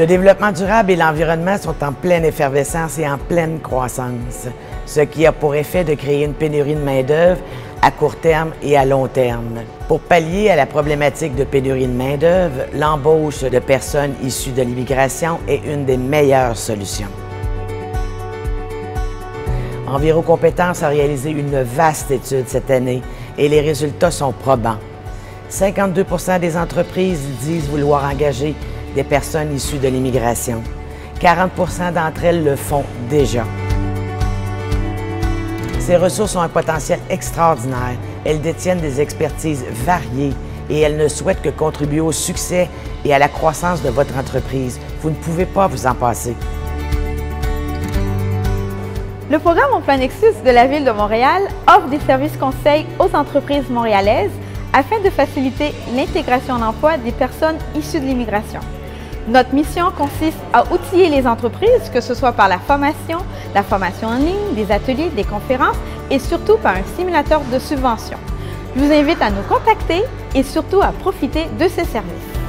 Le développement durable et l'environnement sont en pleine effervescence et en pleine croissance, ce qui a pour effet de créer une pénurie de main-d'œuvre à court terme et à long terme. Pour pallier à la problématique de pénurie de main-d'œuvre, l'embauche de personnes issues de l'immigration est une des meilleures solutions. Enviro Compétences a réalisé une vaste étude cette année et les résultats sont probants. 52% des entreprises disent vouloir engager des personnes issues de l'immigration. 40% d'entre elles le font déjà. Ces ressources ont un potentiel extraordinaire. Elles détiennent des expertises variées et elles ne souhaitent que contribuer au succès et à la croissance de votre entreprise. Vous ne pouvez pas vous en passer. Le programme En plein Nexus de la Ville de Montréal offre des services conseils aux entreprises montréalaises afin de faciliter l'intégration en emploi des personnes issues de l'immigration. Notre mission consiste à outiller les entreprises, que ce soit par la formation, la formation en ligne, des ateliers, des conférences et surtout par un simulateur de subvention. Je vous invite à nous contacter et surtout à profiter de ces services.